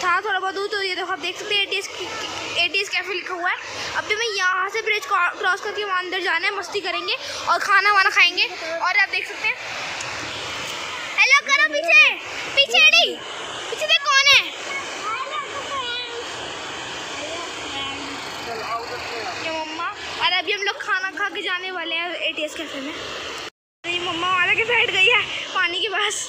था, थोड़ा बहुत दूर तो ये देखो, आप देख सकते हैं ए टी कैफ़े लिखा हुआ है। अभी मैं यहाँ से ब्रिज क्रॉस करके वहाँ अंदर जाना है, मस्ती करेंगे और खाना वाना खाएँगे। और आप देख सकते हैं। हेलो करो पीछे पीछे एडी पीछे देख कौन है। ये मम्मा, और अभी हम लोग खाना खा के जाने वाले हैं एटीएस कैफ़े में। मेरी मम्मा वाला के बैठ गई है, पानी के पास।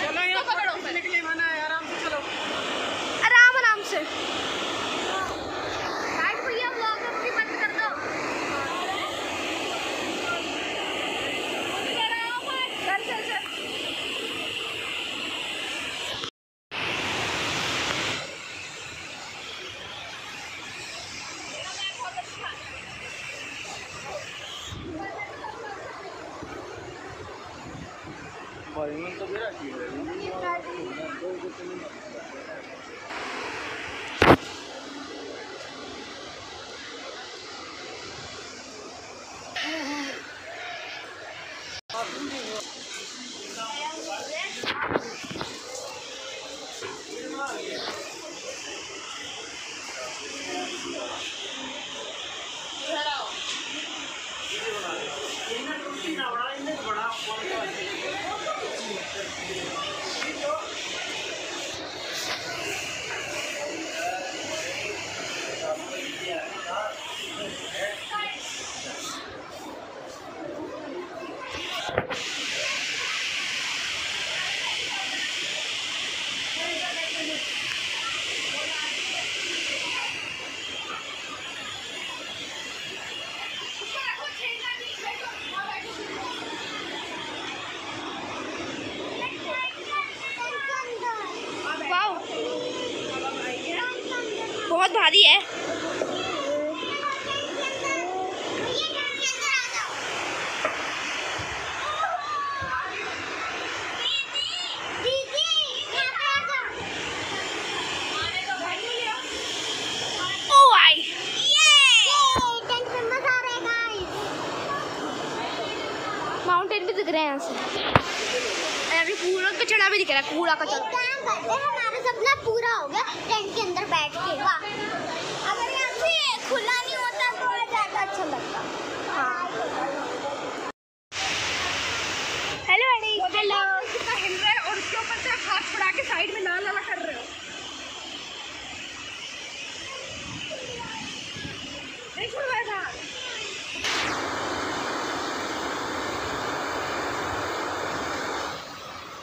चलो यहाँ पकड़ो निकले मना है आराम से चलो आराम आराम से गाइस भैया व्लॉग अपनी बंद कर दो चल चल चल तो मेरा की वाओ बहुत भारी है। माउंटेन भी दिख रहे हैं यहाँ से। अभी पूरा कचड़ा भी दिख रहा है, कूड़ा कचड़ा। हमारा सपना पूरा हो गया, टेंट के अंदर बैठ के। वाह अगर यहाँ से खुला नहीं होता तो और ज़्यादा अच्छा लगता हेलो एडी हेलो कितना हिल रहा है और उसके ऊपर से हाथ छुड़ा के साइड में लाल लाला कर रहे हो। नहीं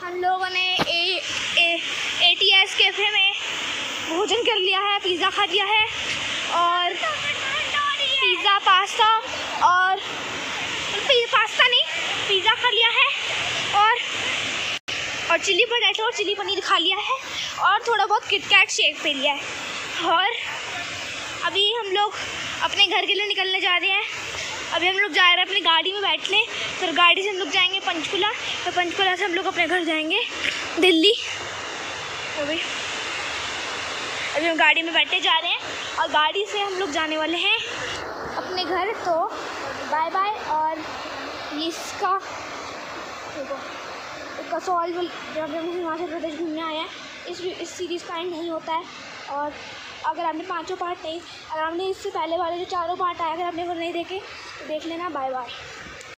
हम लोगों ने A A T S cafe में भोजन कर लिया है पिज़्ज़ा खा लिया है और पिज़्ज़ा पास्ता और पी- पास्ता नहीं पिज़्ज़ा खा लिया है और और चिली पोटैटो और चिली पनीर खा लिया है और थोड़ा बहुत किटकैट शेक पी लिया है। और अभी हम लोग अपने घर के लिए निकलने जा रहे हैं। अभी हम लोग जा रहे हैं अपनी गाड़ी में बैठने। फिर गाड़ी से हम लोग जाएँगे पंचकुला। फिर पंचकुला से हम लोग अपने घर जाएँगे दिल्ली। अभी अभी हम गाड़ी में बैठे जा रहे हैं और गाड़ी से हम लोग जाने वाले हैं अपने घर। तो बाय बाय और इसका देखो कसौल जब हम हिमाचल प्रदेश घूमने आए हैं, इस इस सीरीज़ का एंड नहीं होता है। और अगर आपने पाँचों पार्ट नहीं, अगर आपने इससे पहले वाले जो चारों पार्ट आए, अगर आपने वो नहीं देखे तो देख लेना बाय बाय